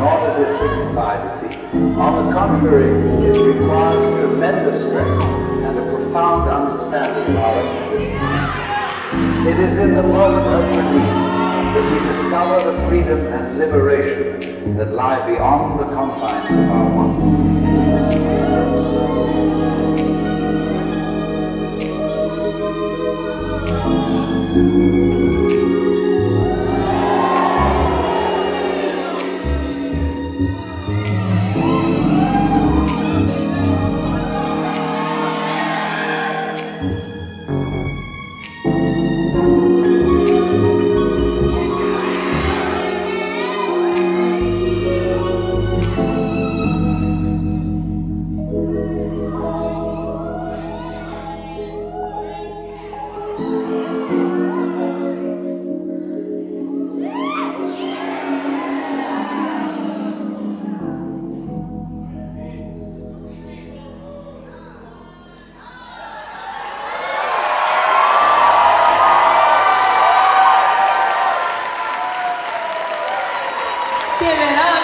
nor does it signify defeat. On the contrary, it requires tremendous strength and a profound understanding of our existence. It is in the moment of release that we discover the freedom and liberation that lie beyond the confines of our world.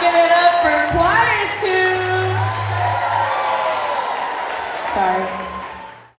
Give it up for